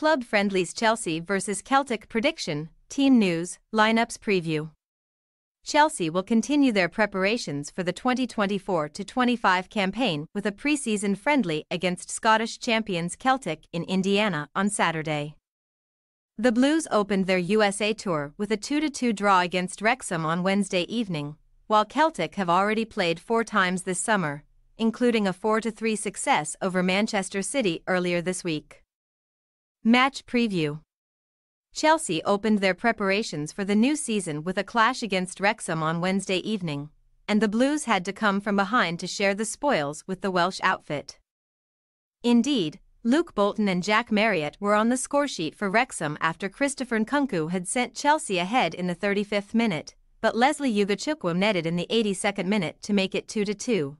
Club Friendlies Chelsea vs Celtic Prediction, Team News, Lineups Preview. Chelsea will continue their preparations for the 2024-25 campaign with a pre-season friendly against Scottish champions Celtic in Indiana on Saturday. The Blues opened their USA tour with a 2-2 draw against Wrexham on Wednesday evening, while Celtic have already played four times this summer, including a 4-3 success over Manchester City earlier this week. Match Preview Chelsea opened their preparations for the new season with a clash against Wrexham on Wednesday evening, and the Blues had to come from behind to share the spoils with the Welsh outfit. Indeed, Luke Bolton and Jack Marriott were on the scoresheet for Wrexham after Christopher Nkunku had sent Chelsea ahead in the 35th minute, but Lesley Ugochukwu netted in the 82nd minute to make it 2-2.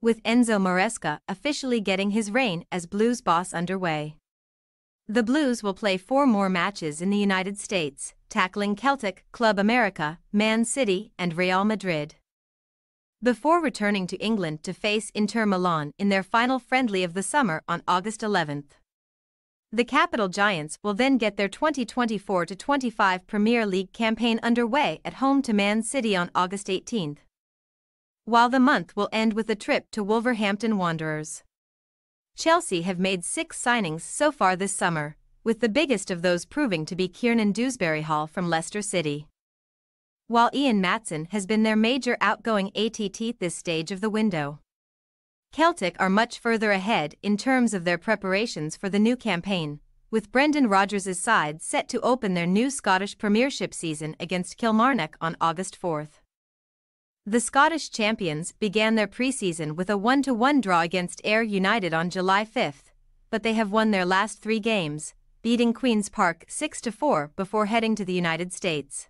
With Enzo Maresca officially getting his reign as Blues boss underway. The Blues will play four more matches in the United States, tackling Celtic, Club America, Man City, and Real Madrid. Before returning to England to face Inter Milan in their final friendly of the summer on August 11th. The Capital Giants will then get their 2024-25 Premier League campaign underway at home to Man City on August 18th. While the month will end with a trip to Wolverhampton Wanderers. Chelsea have made six signings so far this summer, with the biggest of those proving to be Kiernan Dewsbury Hall from Leicester City. While Ian Maatsen has been their major outgoing ATT this stage of the window. Celtic are much further ahead in terms of their preparations for the new campaign, with Brendan Rodgers' side set to open their new Scottish Premiership season against Kilmarnock on August 4th. The Scottish champions began their preseason with a 1-1 draw against Ayr United on July 5, but they have won their last three games, beating Queen's Park 6-4 before heading to the United States.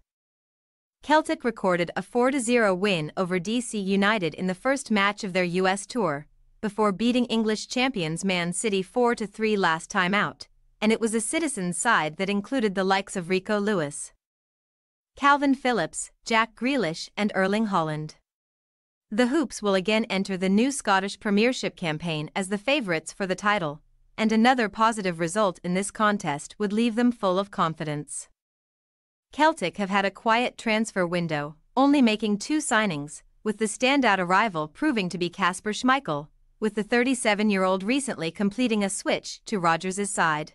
Celtic recorded a 4-0 win over DC United in the first match of their US tour, before beating English champions Man City 4-3 last time out, and it was a citizens side that included the likes of Rico Lewis. Kalvin Phillips, Jack Grealish, and Erling Haaland. The Hoops will again enter the new Scottish Premiership campaign as the favourites for the title, and another positive result in this contest would leave them full of confidence. Celtic have had a quiet transfer window, only making two signings, with the standout arrival proving to be Kasper Schmeichel, with the 37-year-old recently completing a switch to Rodgers' side.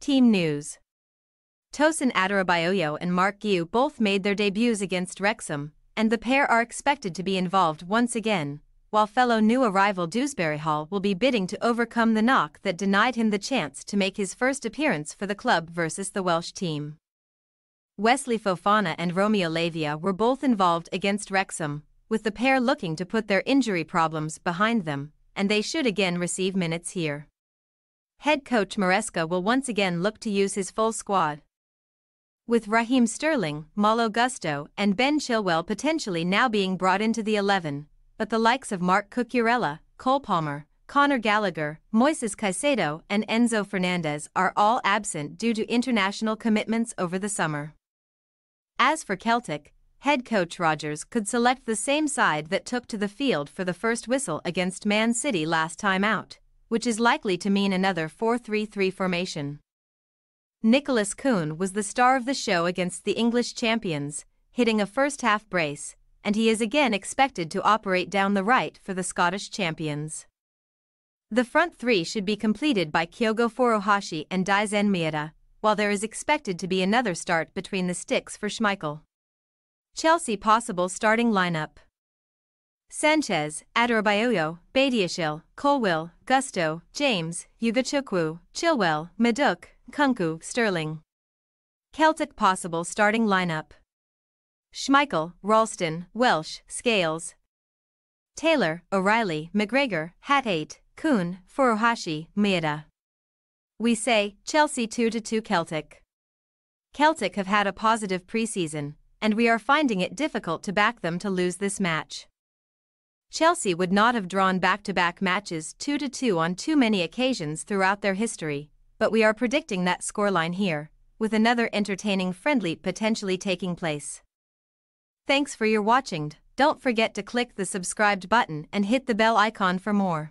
Team News Tosin Adarabioyo and Marc Guiu both made their debuts against Wrexham, and the pair are expected to be involved once again, while fellow new arrival Dewsbury Hall will be bidding to overcome the knock that denied him the chance to make his first appearance for the club versus the Welsh team. Wesley Fofana and Romeo Lavia were both involved against Wrexham, with the pair looking to put their injury problems behind them, and they should again receive minutes here. Head coach Maresca will once again look to use his full squad, with Raheem Sterling, Malo Gusto, and Ben Chilwell potentially now being brought into the 11, but the likes of Marc Cucurella, Cole Palmer, Conor Gallagher, Moises Caicedo, and Enzo Fernandez are all absent due to international commitments over the summer. As for Celtic, head coach Rodgers could select the same side that took to the field for the first whistle against Man City last time out, which is likely to mean another 4-3-3 formation. Nicolas Kuhn was the star of the show against the English champions, hitting a first-half brace, and he is again expected to operate down the right for the Scottish champions. The front three should be completed by Kyogo Furuhashi and Daizen Maeda, while there is expected to be another start between the sticks for Schmeichel. Chelsea possible starting lineup. Sanchez, Adarabioyo, Badiashile, Colwill, Gusto, James, Ugochukwu, Chilwell, Madueke, Nkunku, Sterling. Celtic possible starting lineup. Schmeichel, Ralston, Welsh, Scales. Taylor, O'Riley, McGregor, Hatate, Kuhn, Furuhashi, Maeda. We say, Chelsea 2-2 Celtic. Celtic have had a positive preseason, and we are finding it difficult to back them to lose this match. Chelsea would not have drawn back-to-back matches 2-2 on too many occasions throughout their history, but we are predicting that scoreline here, with another entertaining friendly potentially taking place. Thanks for your watching. Don't forget to click the subscribed button and hit the bell icon for more.